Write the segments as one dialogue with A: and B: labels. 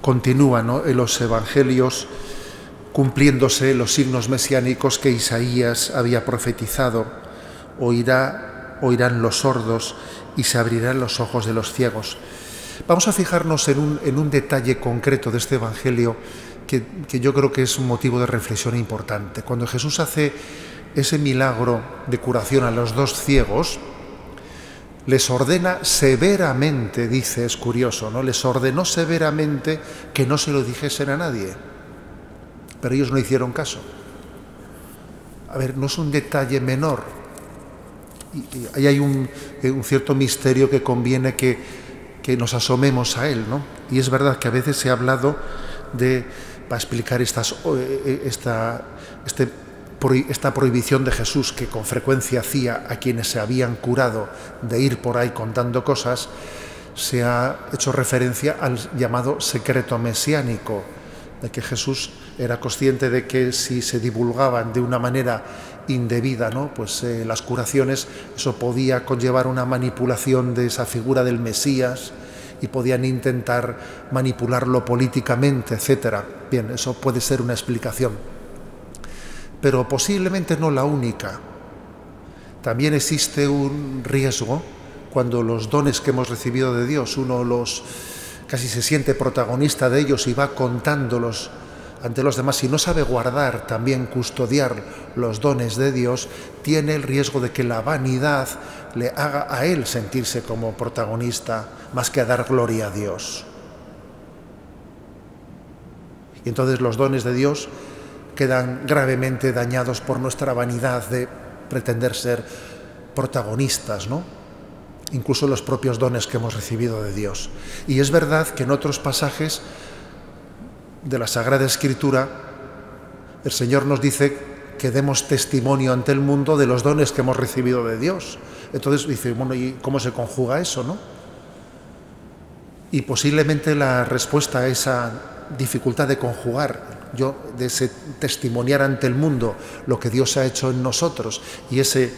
A: continúa en los evangelios cumpliéndose los signos mesiánicos que Isaías había profetizado. Oirá, oirán los sordos y se abrirán los ojos de los ciegos. Vamos a fijarnos en un, en un detalle concreto de este evangelio que, que yo creo que es un motivo de reflexión importante. Cuando Jesús hace ese milagro de curación a los dos ciegos, les ordena severamente, dice, es curioso, ¿no? Les ordenó severamente que no se lo dijesen a nadie. Pero ellos no hicieron caso. A ver, no es un detalle menor. Ahí hay un, eh, un, cierto misterio que conviene que, nos asomemos a él, ¿no? Y es verdad que a veces se ha hablado de, para explicar estas, eh, esta, este esta prohibición de Jesús que con frecuencia hacía a quienes se habían curado de ir por ahí contando cosas, se ha hecho referencia al llamado secreto mesiánico, de que Jesús era consciente de que si se divulgaban de una manera indebida, ¿no? pues eh, las curaciones, eso podía conllevar una manipulación de esa figura del Mesías y podían intentar manipularlo políticamente, etcétera. Bien, eso puede ser una explicación pero posiblemente no la única. También existe un riesgo cuando los dones que hemos recibido de Dios, uno los casi se siente protagonista de ellos y va contándolos ante los demás y no sabe guardar, también custodiar los dones de Dios, tiene el riesgo de que la vanidad le haga a él sentirse como protagonista más que a dar gloria a Dios. Y entonces los dones de Dios quedan gravemente dañados por nuestra vanidad de pretender ser protagonistas, ¿no? Incluso los propios dones que hemos recibido de Dios. Y es verdad que en otros pasajes de la Sagrada Escritura el Señor nos dice que demos testimonio ante el mundo de los dones que hemos recibido de Dios. Entonces dice, bueno, ¿y cómo se conjuga eso, no? Y posiblemente la respuesta a esa dificultad de conjugar yo de ese testimoniar ante el mundo lo que Dios ha hecho en nosotros y ese,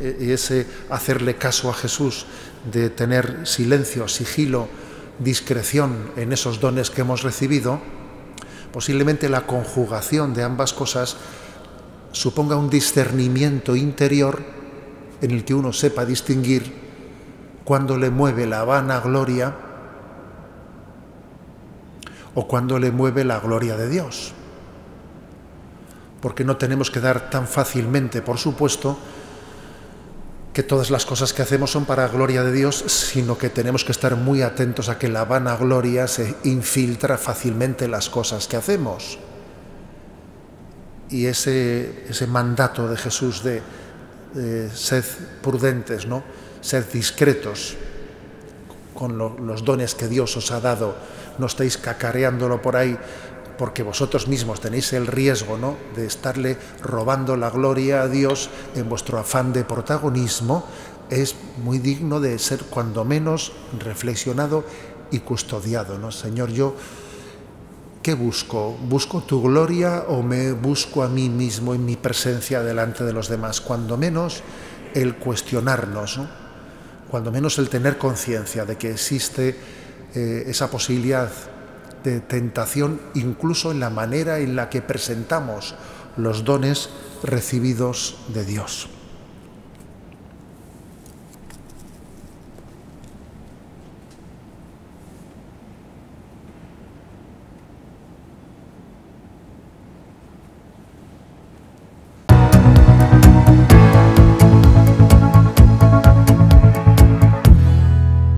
A: eh, ese hacerle caso a Jesús, de tener silencio, sigilo, discreción en esos dones que hemos recibido, posiblemente la conjugación de ambas cosas suponga un discernimiento interior en el que uno sepa distinguir cuando le mueve la vana gloria o cuando le mueve la gloria de Dios. Porque no tenemos que dar tan fácilmente, por supuesto, que todas las cosas que hacemos son para gloria de Dios, sino que tenemos que estar muy atentos a que la vanagloria se infiltra fácilmente en las cosas que hacemos. Y ese, ese mandato de Jesús de, de sed prudentes, ¿no? sed discretos con lo, los dones que Dios os ha dado no estáis cacareándolo por ahí porque vosotros mismos tenéis el riesgo ¿no? de estarle robando la gloria a Dios en vuestro afán de protagonismo, es muy digno de ser cuando menos reflexionado y custodiado. ¿no? Señor, yo, ¿qué busco? ¿Busco tu gloria o me busco a mí mismo en mi presencia delante de los demás? Cuando menos el cuestionarnos, ¿no? Cuando menos el tener conciencia de que existe eh, esa posibilidad de tentación incluso en la manera en la que presentamos los dones recibidos de Dios.